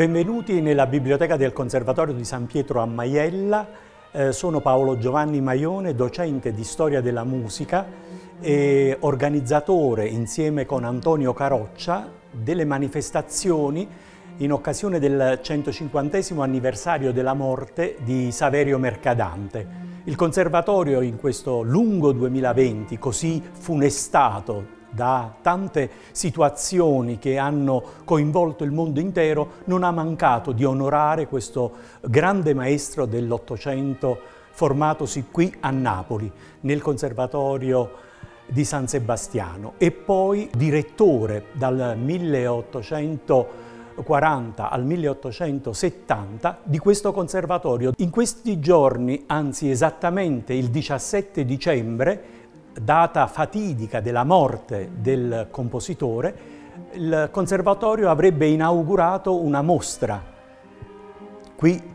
Benvenuti nella biblioteca del Conservatorio di San Pietro a Maiella. Eh, sono Paolo Giovanni Maione, docente di storia della musica e organizzatore insieme con Antonio Caroccia delle manifestazioni in occasione del 150 anniversario della morte di Saverio Mercadante. Il Conservatorio in questo lungo 2020 così funestato da tante situazioni che hanno coinvolto il mondo intero, non ha mancato di onorare questo grande maestro dell'Ottocento formatosi qui a Napoli, nel Conservatorio di San Sebastiano e poi direttore dal 1840 al 1870 di questo conservatorio. In questi giorni, anzi esattamente il 17 dicembre, data fatidica della morte del compositore, il conservatorio avrebbe inaugurato una mostra qui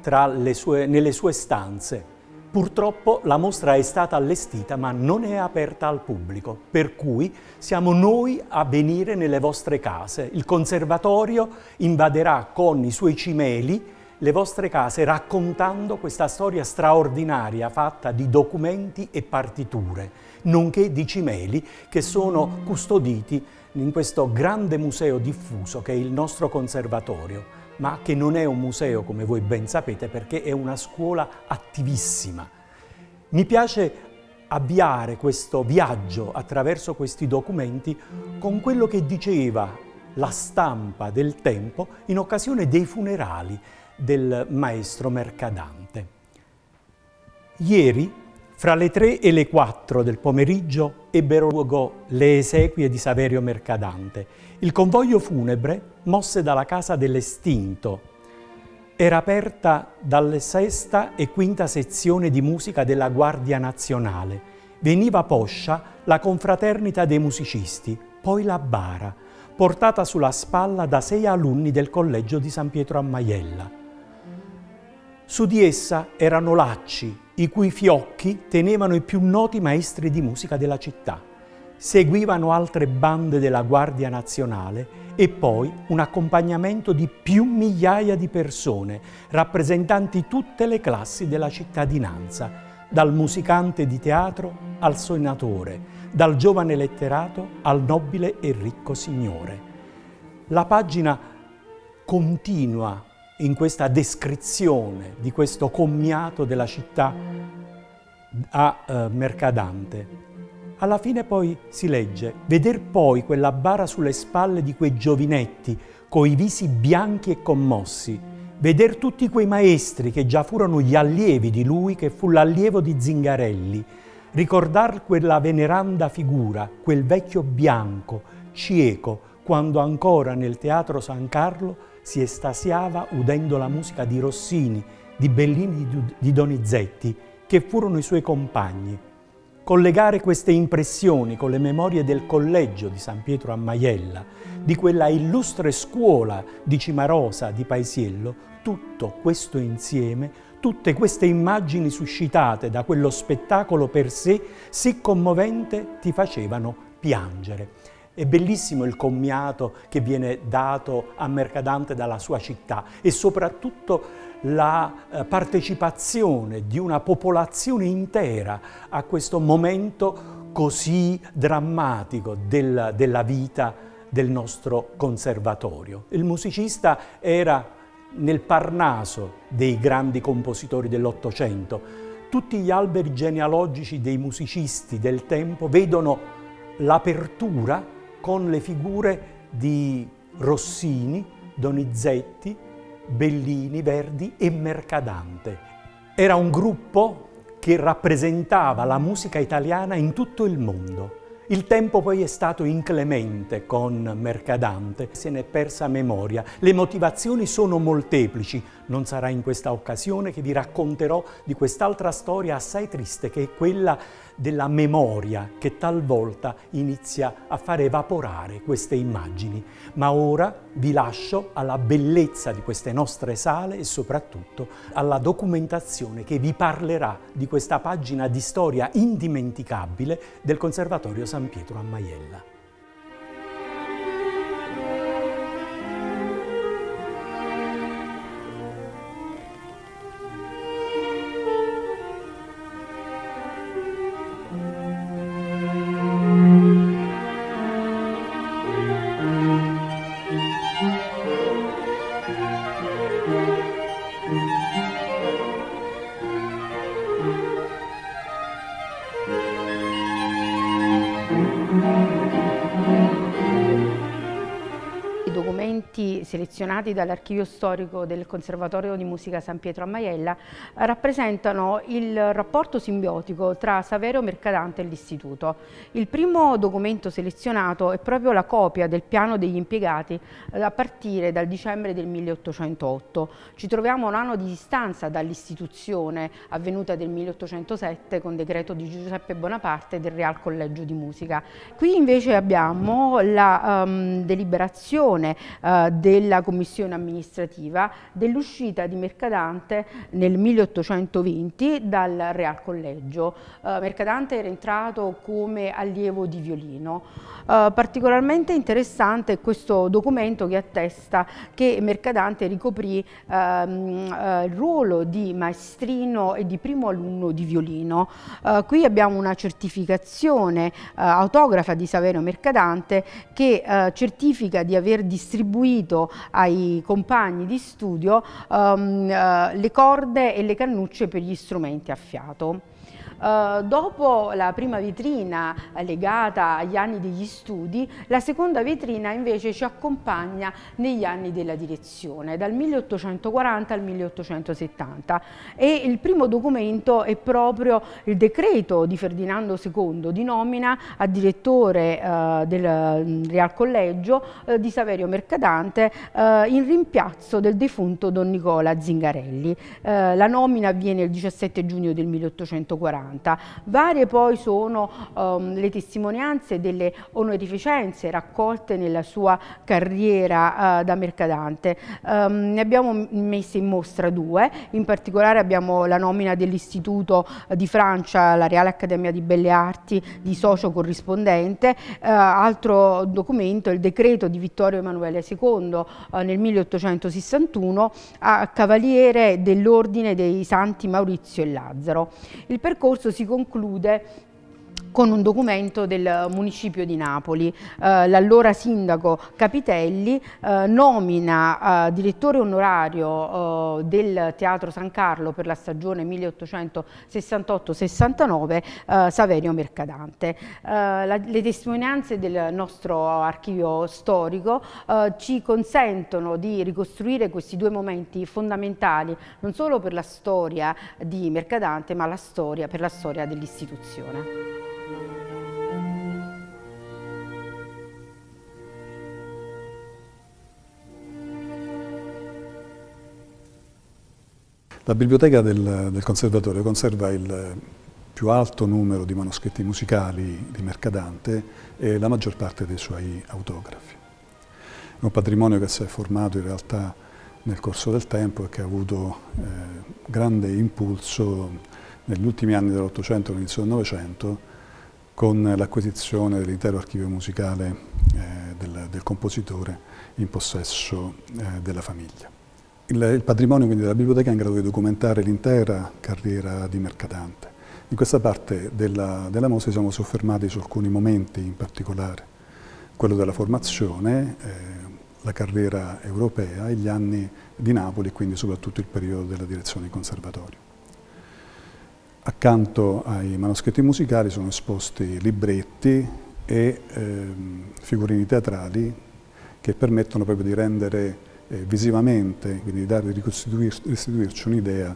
sue, nelle sue stanze. Purtroppo la mostra è stata allestita ma non è aperta al pubblico, per cui siamo noi a venire nelle vostre case. Il conservatorio invaderà con i suoi cimeli le vostre case raccontando questa storia straordinaria fatta di documenti e partiture, nonché di cimeli che sono custoditi in questo grande museo diffuso che è il nostro conservatorio, ma che non è un museo come voi ben sapete perché è una scuola attivissima. Mi piace avviare questo viaggio attraverso questi documenti con quello che diceva la stampa del tempo in occasione dei funerali del maestro Mercadante. Ieri, fra le 3 e le 4 del pomeriggio, ebbero luogo le esequie di Saverio Mercadante. Il convoglio funebre mosse dalla casa dell'estinto. Era aperta dalle sesta e quinta sezione di musica della Guardia Nazionale. Veniva poscia la confraternita dei musicisti, poi la bara, portata sulla spalla da sei alunni del collegio di San Pietro a Maiella. Su di essa erano lacci, i cui fiocchi tenevano i più noti maestri di musica della città. Seguivano altre bande della Guardia Nazionale e poi un accompagnamento di più migliaia di persone, rappresentanti tutte le classi della cittadinanza, dal musicante di teatro al sonatore, dal giovane letterato al nobile e ricco signore. La pagina continua in questa descrizione di questo commiato della città a eh, Mercadante. Alla fine poi si legge, veder poi quella bara sulle spalle di quei giovinetti, coi visi bianchi e commossi, veder tutti quei maestri che già furono gli allievi di lui che fu l'allievo di Zingarelli, ricordar quella veneranda figura, quel vecchio bianco, cieco, quando ancora nel teatro San Carlo si estasiava udendo la musica di Rossini, di Bellini, di Donizetti, che furono i suoi compagni. Collegare queste impressioni con le memorie del collegio di San Pietro a Maiella, di quella illustre scuola di Cimarosa di Paesiello, tutto questo insieme, tutte queste immagini suscitate da quello spettacolo per sé, sì commovente, ti facevano piangere. È bellissimo il commiato che viene dato a Mercadante dalla sua città e soprattutto la eh, partecipazione di una popolazione intera a questo momento così drammatico del, della vita del nostro conservatorio. Il musicista era nel Parnaso dei grandi compositori dell'Ottocento. Tutti gli alberi genealogici dei musicisti del tempo vedono l'apertura con le figure di Rossini, Donizetti, Bellini, Verdi e Mercadante. Era un gruppo che rappresentava la musica italiana in tutto il mondo. Il tempo poi è stato inclemente con Mercadante, se ne è persa memoria. Le motivazioni sono molteplici. Non sarà in questa occasione che vi racconterò di quest'altra storia assai triste che è quella della memoria che talvolta inizia a fare evaporare queste immagini. Ma ora vi lascio alla bellezza di queste nostre sale e soprattutto alla documentazione che vi parlerà di questa pagina di storia indimenticabile del Conservatorio San Pietro a Maiella. Selezionati dall'archivio storico del Conservatorio di Musica San Pietro a Maiella rappresentano il rapporto simbiotico tra Saverio Mercadante e l'Istituto. Il primo documento selezionato è proprio la copia del piano degli impiegati eh, a partire dal dicembre del 1808. Ci troviamo un anno di distanza dall'istituzione avvenuta del 1807 con decreto di Giuseppe Bonaparte del Real Collegio di Musica. Qui invece abbiamo la um, deliberazione uh, della commissione amministrativa dell'uscita di Mercadante nel 1820 dal Real Collegio. Uh, Mercadante era entrato come allievo di violino. Uh, particolarmente interessante è questo documento che attesta che Mercadante ricoprì ehm, il ruolo di maestrino e di primo alunno di violino. qui abbiamo una certificazione autografa di Saverio Mercadante che eh, certifica di aver distribuito ai compagni di studio um, uh, le corde e le cannucce per gli strumenti a fiato. Uh, dopo la prima vetrina legata agli anni degli studi, la seconda vetrina invece ci accompagna negli anni della direzione, dal 1840 al 1870 e il primo documento è proprio il decreto di Ferdinando II di nomina a direttore uh, del mm, Real Collegio uh, di Saverio Mercadante in rimpiazzo del defunto Don Nicola Zingarelli. la nomina avviene il 17 giugno del 1840 1940. Varie poi sono um, le testimonianze delle onorificenze raccolte nella sua carriera uh, da mercadante. Um, ne abbiamo messe in mostra due, in particolare abbiamo la nomina dell'Istituto di Francia, la Reale Accademia di Belle Arti di socio corrispondente, uh, altro documento, il decreto di Vittorio Emanuele II uh, nel 1861 a Cavaliere dell'Ordine dei Santi Maurizio e Lazzaro. Il percorso percorso si conclude con un documento del municipio di Napoli. Eh, L'allora sindaco Capitelli eh, nomina eh, direttore onorario eh, del Teatro San Carlo per la stagione 1868-69 eh, Saverio Mercadante. Eh, la, le testimonianze del nostro archivio storico ci consentono di ricostruire questi due momenti fondamentali non solo per la storia di Mercadante ma la storia, per la storia dell'istituzione. La biblioteca del, del, Conservatorio conserva il più alto numero di manoscritti musicali di Mercadante e la maggior parte dei suoi autografi. È un patrimonio che si è formato in realtà nel corso del tempo e che ha avuto eh, grande impulso negli ultimi anni dell'Ottocento e all'inizio del Novecento con l'acquisizione dell'intero archivio musicale eh, del, del, compositore in possesso eh, della famiglia. Il, patrimonio della biblioteca è in grado di documentare l'intera carriera di Mercadante. In questa parte della, della mostra siamo soffermati su alcuni momenti in particolare, quello della formazione, eh, la carriera europea e gli anni di Napoli, quindi soprattutto il periodo della direzione di conservatorio. Accanto ai manoscritti musicali sono esposti libretti e eh, figurini teatrali che permettono proprio di rendere eh, visivamente, quindi di, di restituirci un'idea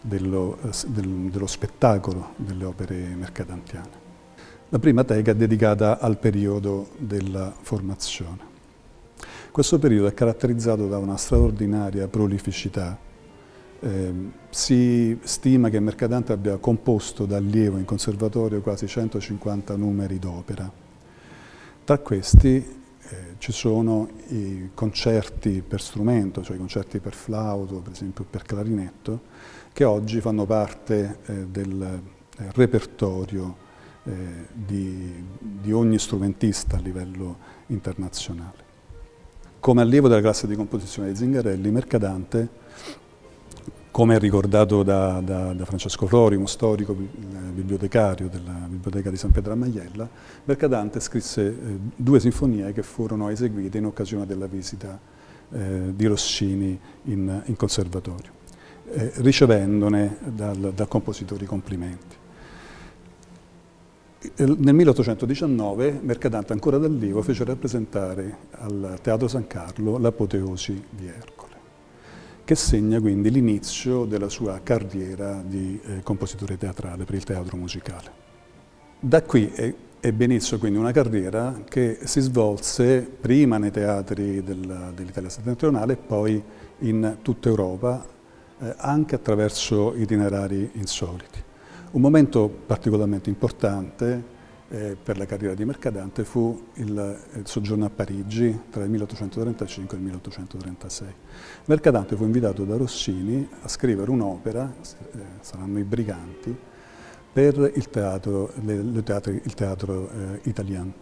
dello, del, dello spettacolo delle opere mercatantiane. La prima teca è dedicata al periodo della formazione. Questo periodo è caratterizzato da una straordinaria prolificità. Eh, si stima che Mercadante abbia composto d'allievo in conservatorio quasi 150 numeri d'opera. Tra questi eh, ci sono i concerti per strumento, cioè i concerti per flauto, per esempio per clarinetto, che oggi fanno parte eh, del eh, repertorio eh, di, di ogni strumentista a livello internazionale. Come allievo della classe di composizione di Zingarelli, Mercadante come ricordato da, da, da, Francesco Flori, uno storico bibliotecario della Biblioteca di San Pietro a Maiella, Mercadante scrisse eh, due sinfonie che furono eseguite in occasione della visita eh, di Rossini in, in conservatorio, eh, ricevendone dal, dal compositore i complimenti. nel 1819 Mercadante, ancora dal vivo, fece rappresentare al Teatro San Carlo l'apoteosi di Ercole, che segna quindi l'inizio della sua carriera di eh, compositore teatrale per il teatro musicale. Da qui ebbe inizio quindi una carriera che si svolse prima nei teatri del, dell'Italia settentrionale e poi in tutta Europa, eh, anche attraverso itinerari insoliti. Un momento particolarmente importante eh, per la carriera di Mercadante fu il, il, soggiorno a Parigi tra il 1835 e il 1836. Mercadante fu invitato da Rossini a scrivere un'opera, eh, saranno i Briganti, per il teatro, le, le teatri, il teatro eh, italiano.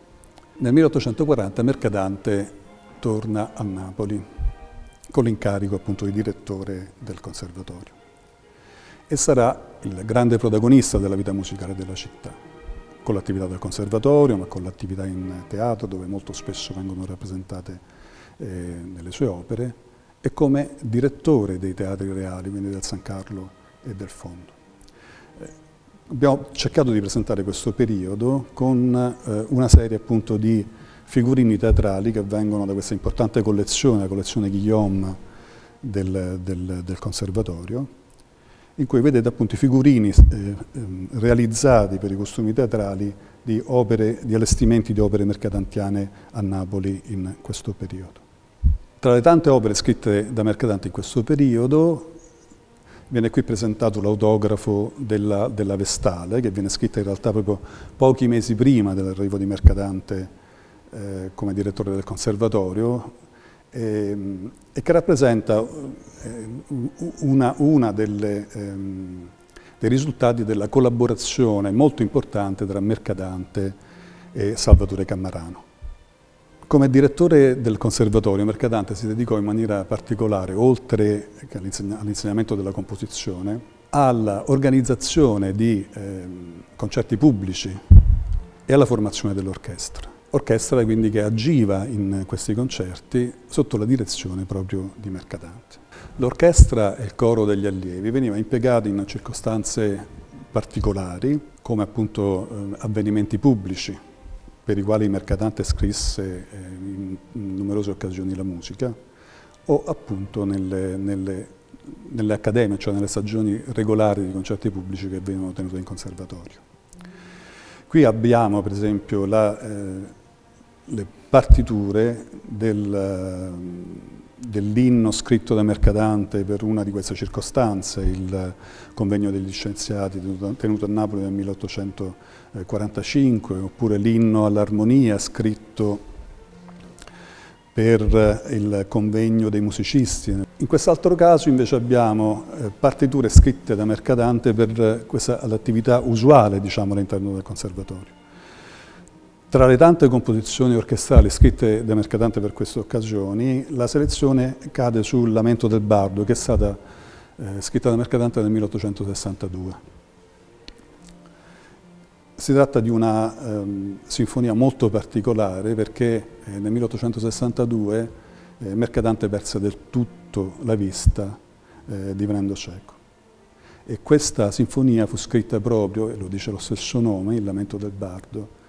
Nel 1840 Mercadante torna a Napoli con l'incarico appunto di direttore del conservatorio e sarà il grande protagonista della vita musicale della città, con l'attività del conservatorio ma con l'attività in teatro dove molto spesso vengono rappresentate eh, nelle sue opere e come direttore dei teatri reali, quindi del San Carlo e del Fondo. Abbiamo cercato di presentare questo periodo con eh, una serie appunto di figurini teatrali che vengono da questa importante collezione, la collezione Guillaume del, del, del Conservatorio, in cui vedete appunto i figurini eh, ehm, realizzati per i costumi teatrali di, opere, di allestimenti di opere mercatantiane a Napoli in questo periodo. Tra le tante opere scritte da Mercadante in questo periodo Viene qui presentato l'autografo della, della, Vestale, che viene scritta in realtà proprio pochi mesi prima dell'arrivo di Mercadante eh, come direttore del conservatorio, e, e che rappresenta eh, una, una delle, ehm, dei risultati della collaborazione molto importante tra Mercadante e Salvatore Cammarano. Come direttore del conservatorio, Mercadante si dedicò in maniera particolare, oltre all'insegnamento della composizione, all'organizzazione di eh, concerti pubblici e alla formazione dell'orchestra. Orchestra quindi che agiva in questi concerti sotto la direzione proprio di Mercadante. L'orchestra e il coro degli allievi veniva impiegato in circostanze particolari, come appunto eh, avvenimenti pubblici, per i quali mercatante scrisse eh, in numerose occasioni la musica, o appunto nelle, nelle, nelle accademie, cioè nelle stagioni regolari di concerti pubblici che venivano tenuti in conservatorio. Qui abbiamo per esempio la, eh, le partiture del, dell'inno scritto da Mercadante per una di queste circostanze, il convegno degli scienziati tenuto a Napoli nel 1845, oppure l'inno all'armonia scritto per il convegno dei musicisti. In quest'altro caso invece abbiamo eh, partiture scritte da Mercadante per l'attività usuale diciamo, all'interno del conservatorio. Tra le tante composizioni orchestrali scritte da Mercadante per queste occasioni, la selezione cade sul Lamento del Bardo, che è stata eh, scritta da Mercadante nel 1862. Si tratta di una ehm, sinfonia molto particolare perché eh, nel 1862 eh, Mercadante perse del tutto la vista eh, divenendo cieco. E questa sinfonia fu scritta proprio, e lo dice lo stesso nome, il Lamento del Bardo,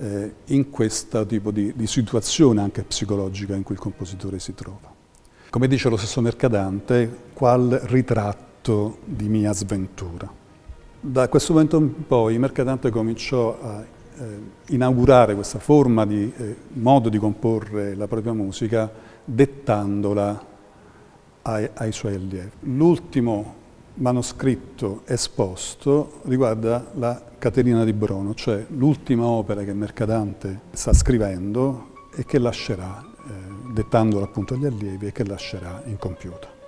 eh, in questo tipo di, di situazione anche psicologica in cui il compositore si trova. Come dice lo stesso Mercadante, qual ritratto di mia sventura. Da questo momento in poi Mercadante cominciò a eh, inaugurare questa forma di eh, modo di comporre la propria musica dettandola ai, ai suoi allievi. L'ultimo manoscritto esposto riguarda la Caterina di Brono, cioè l'ultima opera che Mercadante sta scrivendo e che lascerà, eh, dettandola appunto agli allievi, e che lascerà incompiuta.